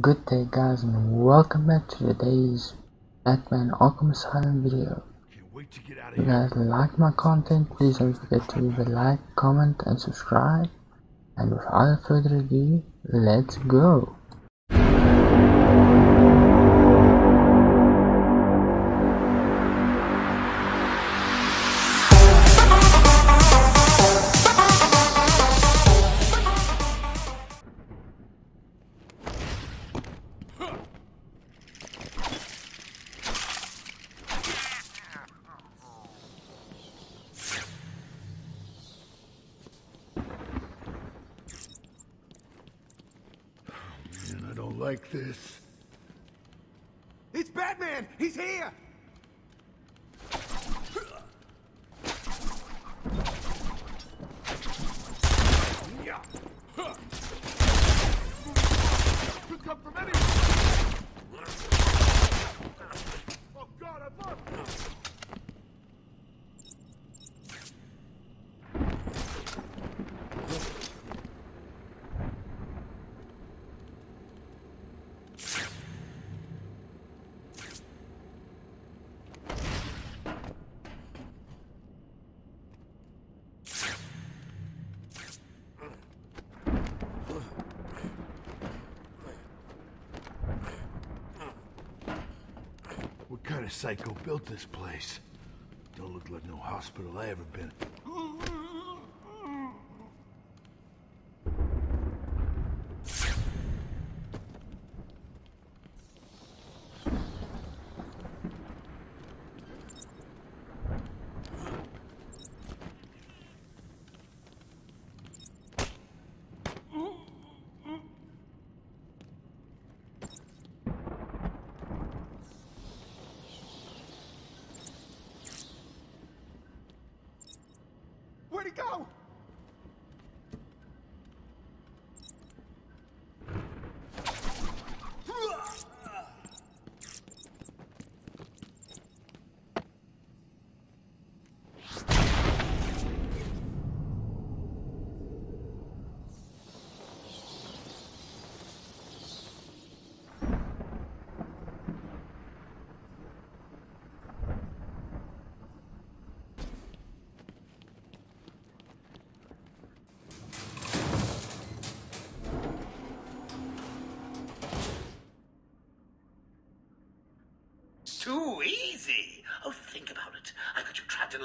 Good day guys and welcome back to today's Batman Arkham Asylum video. If you guys like my content, please don't forget to leave a like, comment and subscribe. And without further ado, let's go. Like this. It's Batman! He's here! Could come from anywhere! Oh god, I'm lost! What kind of psycho built this place? Don't look like no hospital I ever been. Where'd he go? Too easy. Oh, think about it. I got you trapped in a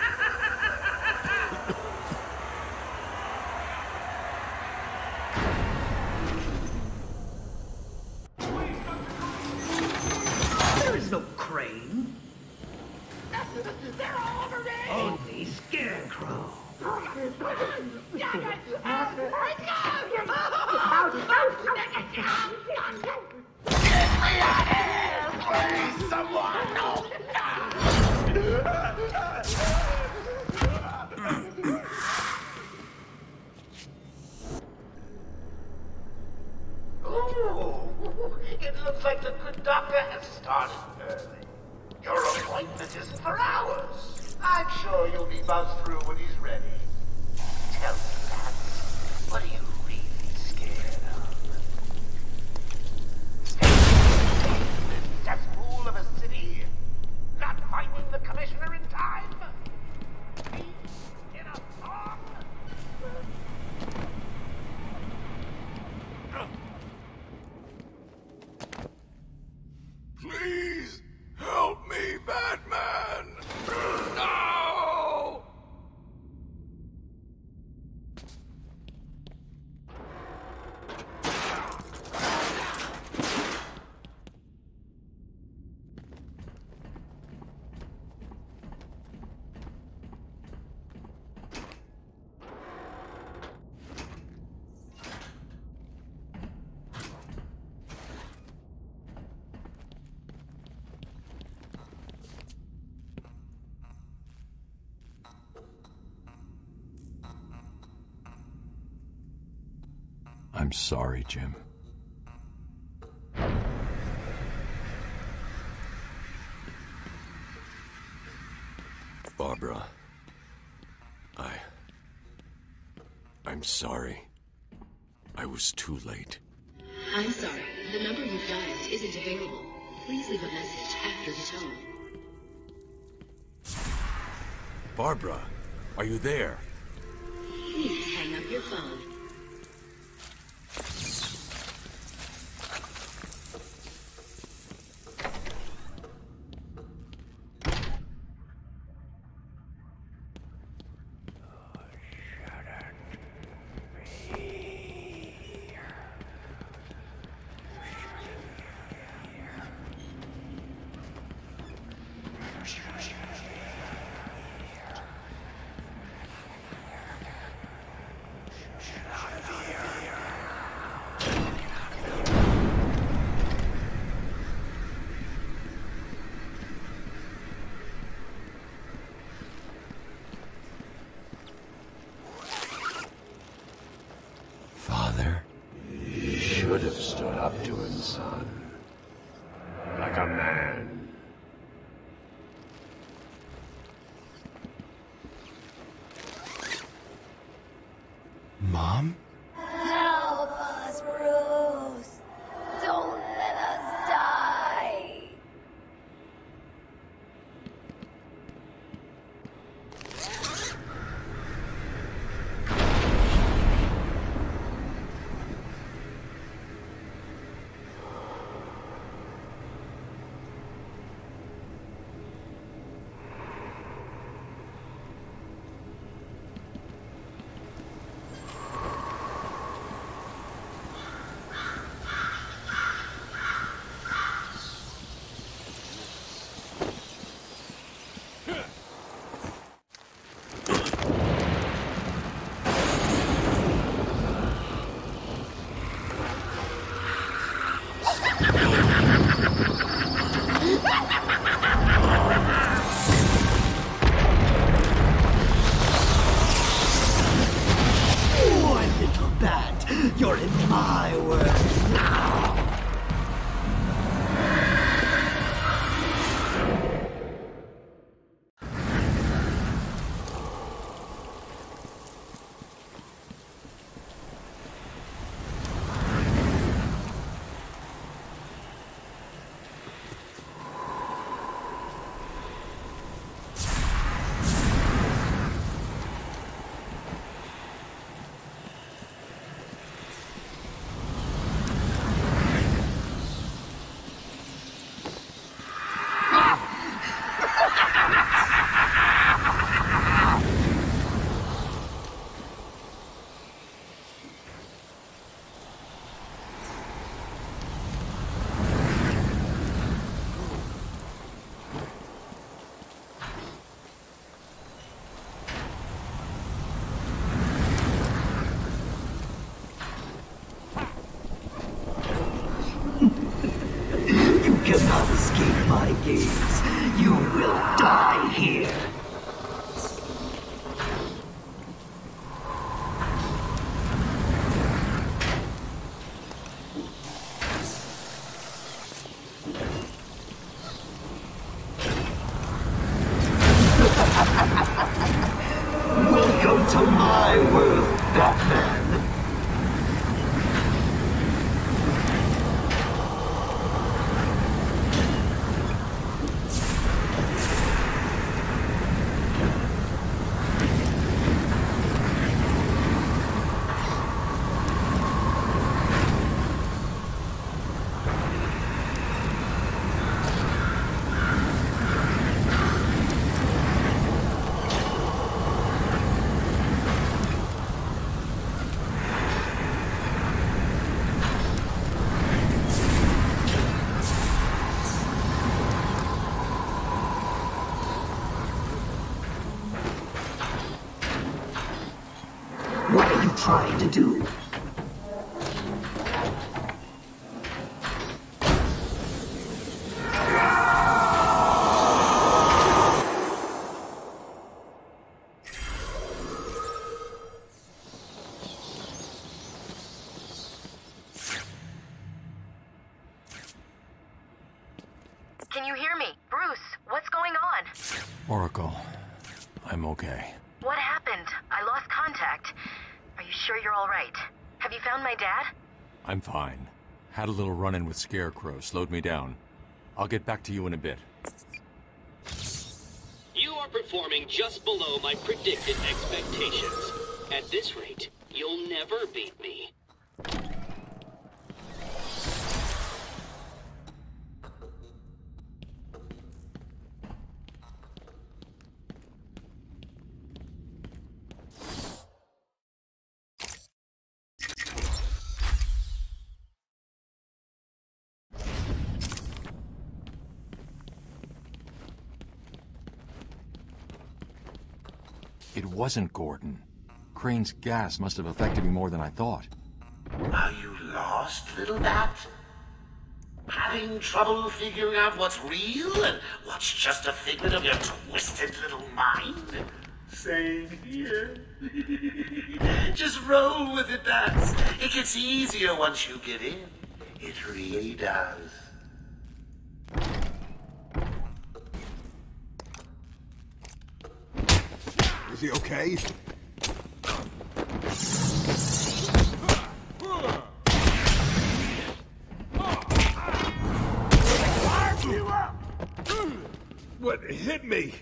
has started early. Your appointment isn't for hours. I'm sure you'll be buzzed through when he's ready. Tell me, Bats, what are you really scared of? Staying in this cesspool of a city? Not finding the commissioner in time? Being in a song? Please help me, Batman! No! I'm sorry, Jim. Barbara. I. I'm sorry. I was too late. I'm sorry. The number you've dialed isn't available. Please leave a message after the tone. Barbara, are you there? Please hang up your phone. Father? You should have stood up to him, son. Like a man. Mom? Cannot escape my gaze. You will die you trying to do? Can you hear me? Bruce, what's going on? Oracle, I'm okay. Sure you're all right? Have you found my dad? I'm fine. Had a little run-in with Scarecrow, slowed me down. I'll get back to you in a bit. You are performing just below my predicted expectations. At this rate, you'll never beat me. It wasn't Gordon. Crane's gas must have affected me more than I thought. Are you lost, little bat? Having trouble figuring out what's real and what's just a figment of your twisted little mind? Same here. just roll with it, bats. It gets easier once you get in. It really does. Is he okay? What hit me?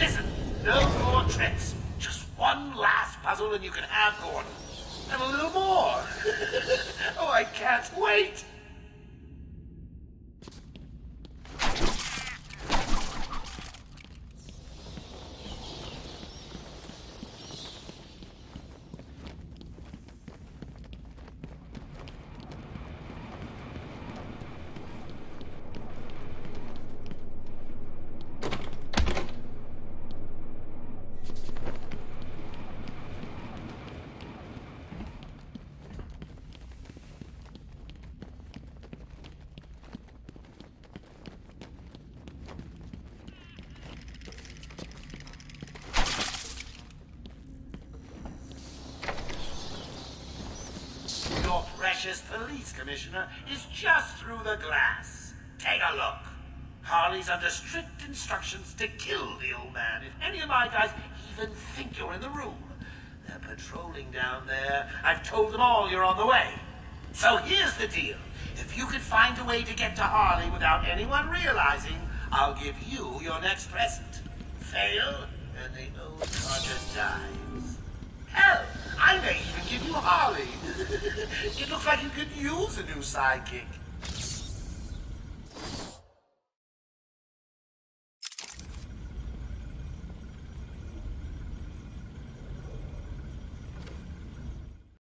Listen, no more tricks. Just one last puzzle and you can have Gordon. And a little more. oh, I can't wait. Your precious police commissioner is just through the glass. Take a look. Harley's under strict instructions to kill the old man if any of my guys even think you're in the room. They're patrolling down there. I've told them all you're on the way. So here's the deal. If you could find a way to get to Harley without anyone realizing, I'll give you your next present. Fail, and the old codger dies. Hell, I may even give you Harley. it looks like you could use a new sidekick.